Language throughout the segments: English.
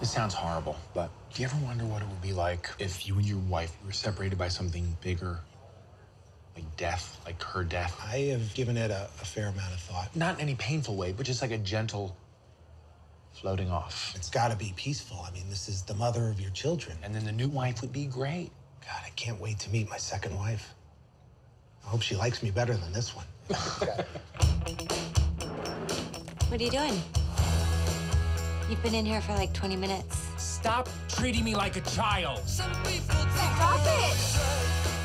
This sounds horrible, but do you ever wonder what it would be like if you and your wife were separated by something bigger? Like death, like her death? I have given it a, a fair amount of thought. Not in any painful way, but just like a gentle floating off. It's got to be peaceful. I mean, this is the mother of your children. And then the new wife would be great. God, I can't wait to meet my second wife. I hope she likes me better than this one. What are you doing? You've been in here for like 20 minutes. Stop treating me like a child. Stop it!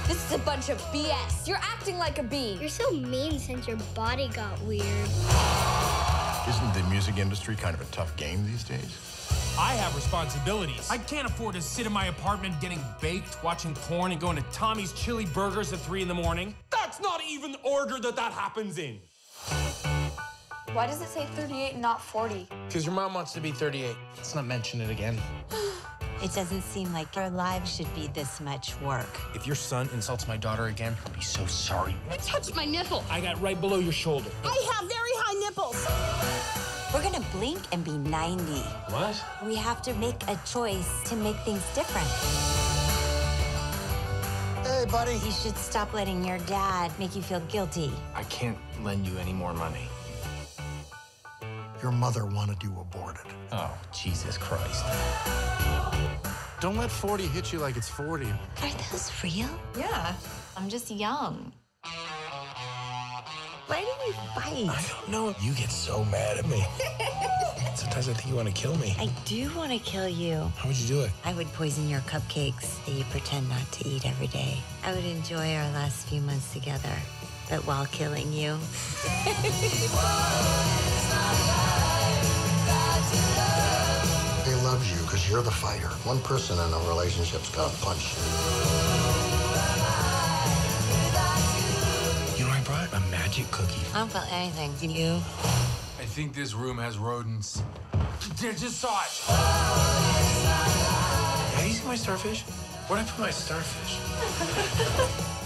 This is a bunch of BS. You're acting like a bee. You're so mean since your body got weird. Isn't the music industry kind of a tough game these days? I have responsibilities. I can't afford to sit in my apartment getting baked, watching porn, and going to Tommy's Chili Burgers at 3 in the morning. That's not even the order that that happens in. Why does it say 38 and not 40? Because your mom wants to be 38. Let's not mention it again. It doesn't seem like our lives should be this much work. If your son insults my daughter again, I'll be so sorry. You touched my nipple. I got right below your shoulder. I have very high nipples. We're gonna blink and be 90. What? We have to make a choice to make things different. Hey, buddy. You should stop letting your dad make you feel guilty. I can't lend you any more money. Your mother wanted you aborted. Oh, Jesus Christ. Don't let 40 hit you like it's 40. Are those real? Yeah, I'm just young. Why do you I fight? I don't know. You get so mad at me. Sometimes I think you want to kill me. I do want to kill you. How would you do it? I would poison your cupcakes that you pretend not to eat every day. I would enjoy our last few months together, but while killing you. because you're the fighter. One person in a relationship's got to punch. You know, I brought a magic cookie. I don't feel anything. Do you? I think this room has rodents. I just saw it. Have you seen my starfish? Where'd I put my starfish?